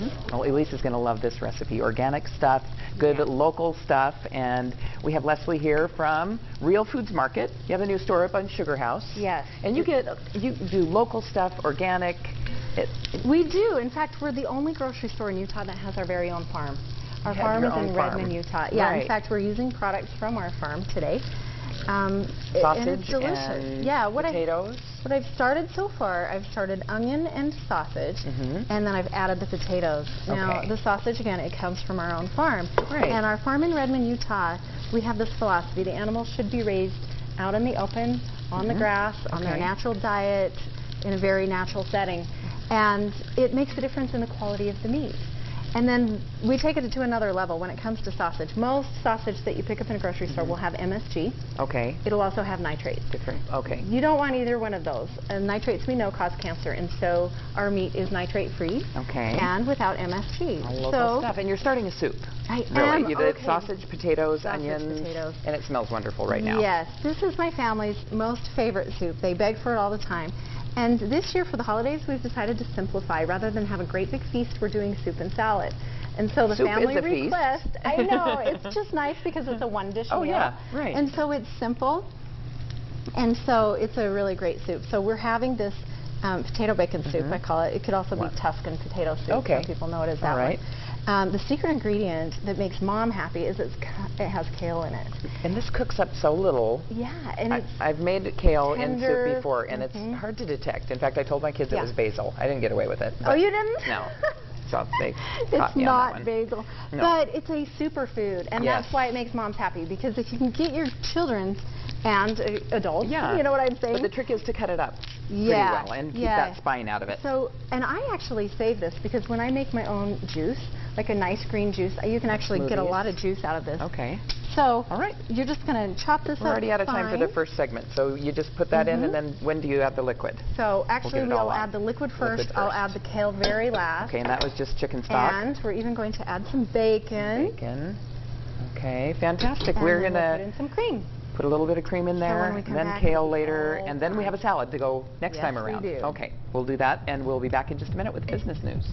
Elise. Oh, Elise is going to love this recipe. Organic stuff, good local stuff, and we have Leslie here from Real Foods Market. You have a new store up on Sugar House. Yes. And you get you do local stuff, organic. It, We do. In fact, we're the only grocery store in Utah that has our very own farm. Our farm is in farm. Redmond, Utah. Yeah, Right. in fact, we're using products from our farm today. Um, i- and it's sausage delicious. and yeah, what I potatoes. what I've started so far, I've started onion and sausage, Mhm. and then I've added the potatoes. Now, the sausage, again, it comes from our own farm. Right. And our farm in Redmond, Utah, we have this philosophy. The animals should be raised out in the open, on the Mhm. grass, on their natural diet, in a very natural setting. And it makes a difference in the quality of the meat. And then we take it to another level when it comes to sausage. Most sausage that you pick up in a grocery store mm-hmm. will have MSG. Okay. It'll also have nitrates. Different. Okay. You don't want either one of those. And nitrates we know cause cancer, and so our meat is nitrate free Okay. and without MSG. All so stuff. And you're starting a soup. I Really. am you did okay. sausage, potatoes, Sausage, onions, potatoes. and it smells wonderful right now. Yes, this is my family's most favorite soup. They beg for it all the time. And this year for the holidays, we've decided to simplify. Rather than have a great big feast, we're doing soup and salad. And so the Soup family a feast. request, I know, it's just nice because it's a one dish Oh, meal. yeah, right. And so it's simple. And so it's a really great soup. So we're having this um, potato bacon soup, Mhm. I call it. It could also What? be Tuscan potato soup. Okay. Some people know it as that right. one. Um, the secret ingredient that makes mom happy is it's, ca- it has kale in it. And this cooks up so little. Yeah, and I, I've made kale in soup before, and Mhm. it's hard to detect. In fact, I told my kids Yeah. it was basil. I didn't get away with it. Oh, you didn't? No. So they it's caught me on that not basil, No. but it's a superfood, and Yes. that's why it makes moms happy. Because if you can get your children and uh, adults, Yeah. you know what I'm saying? But the trick is to cut it up Yeah, pretty well and keep that spine out of it. So, and I actually save this because when I make my own juice, like a nice green juice, you can actually get a lot of juice out of this. okay. So, All right. you're just going to chop this We're up already out of time for the first segment, so you just put that in, Mhm. and then when do you add the liquid? So actually, all we'll add the liquid first. Liquid I'll add the kale very last. Okay, and that was just chicken stock. And we're even going to add some bacon. Bacon. Okay, fantastic. And We're going we'll put in some cream. Put a little bit of cream in there, when we come then kale later, all and then we have a salad to go next Yes, time we around. do. Okay, we'll do that, and we'll be back in just a minute with business news.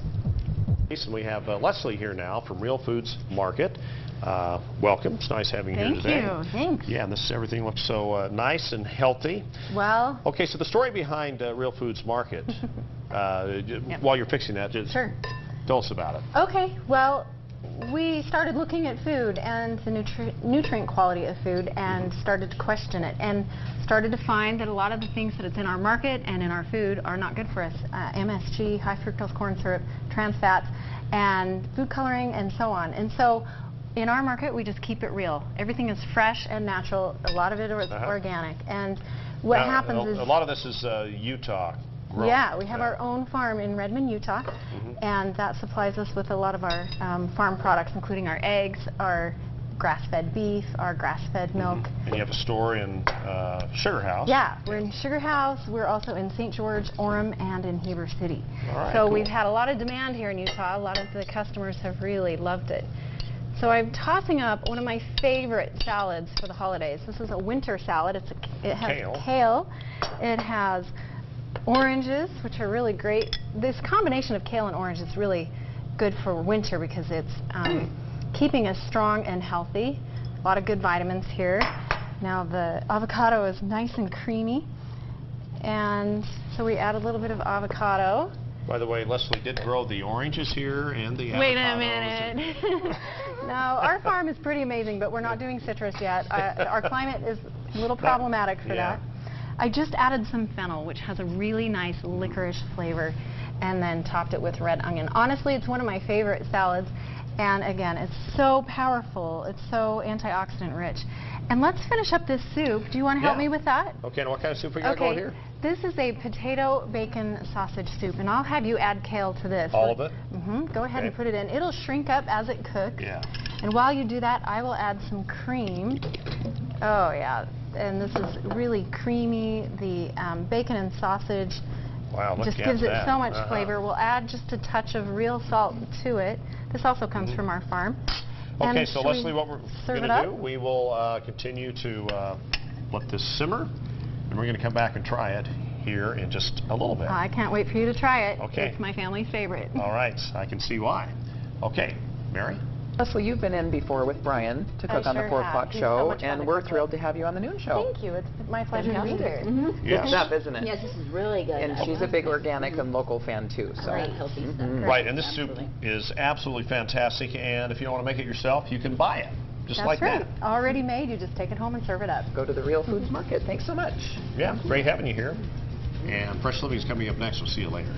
And we have uh, Leslie here now from Real Foods Market. Uh, welcome. It's nice having you Thank here today. you. Thanks. Yeah, and this everything looks so uh, nice and healthy. Well, Okay, so the story behind uh, Real Foods Market. uh, j- While you're fixing that, just sure. tell us about it. Okay, well, we started looking at food and the nutri- nutrient quality of food and started to question it and started to find that a lot of the things that it's in our market and in our food are not good for us. Uh, MSG, high fructose corn syrup, trans fats, and food coloring and so on. And so in our market, we just keep it real. Everything is fresh and natural. A lot of it is Uh-huh. organic. And what Now, happens a, is... a lot of this is uh, Utah grown. Yeah, we have Yeah. our own farm in Redmond, Utah, Mhm. and that supplies us with a lot of our um, farm products, including our eggs, our grass-fed beef, our grass-fed milk. And you have a store in uh, Sugar House. Yeah, we're in Sugar House. We're also in St. George, Orem, and in Heber City. All right, so cool. we've had a lot of demand here in Utah. A lot of the customers have really loved it. So I'm tossing up one of my favorite salads for the holidays. This is a winter salad. It's a, it has Kale. kale. It has oranges, which are really great. This combination of kale and orange is really good for winter because it's um, keeping us strong and healthy. A lot of good vitamins here. Now the avocado is nice and creamy. And so we add a little bit of avocado. By the way, Leslie did grow the oranges here and the Wait a minute. no, our farm is pretty amazing, but we're not doing citrus yet. Uh, our climate is a little problematic for yeah. that. I just added some fennel, which has a really nice licorice flavor, and then topped it with red onion. Honestly, it's one of my favorite salads. And again, it's so powerful. It's so antioxidant rich. And let's finish up this soup. Do you want to help Yeah. me with that? Okay, and what kind of soup we got going here? This is a potato bacon sausage soup, and I'll have you add kale to this. All of it? Mm-hmm. Go ahead and put it in. It'll shrink up as it cooks. Yeah. And while you do that, I will add some cream. Oh, yeah. And this is really creamy. The um, bacon and sausage Wow, look just gives it that. so much Uh-huh. flavor. We'll add just a touch of real salt to it. This also comes Mhm. from our farm. Okay, And so Leslie, what we're going to do, we will uh, continue to uh, let this simmer, and we're going to come back and try it here in just a little bit. I can't wait for you to try it. Okay. It's my family's favorite. All right, I can see why. Okay, Mary? Leslie, you've been in before with Brian to I cook on the 4 o'clock He's so show, and we're thrilled to have you on the noon show. Thank you. It's my pleasure to be here. Yes. Good stuff, isn't it? Yes, this is really good. And she's a big organic and local fan too, so. Great healthy stuff. Mhm. Right, and this soup is absolutely fantastic, and if you don't want to make it yourself, you can buy it, just That's like right. that. Already made. You just take it home and serve it up. Go to the Real Foods Market. Thanks so much. Yeah, great having you here. And Fresh Living is coming up next. We'll see you later.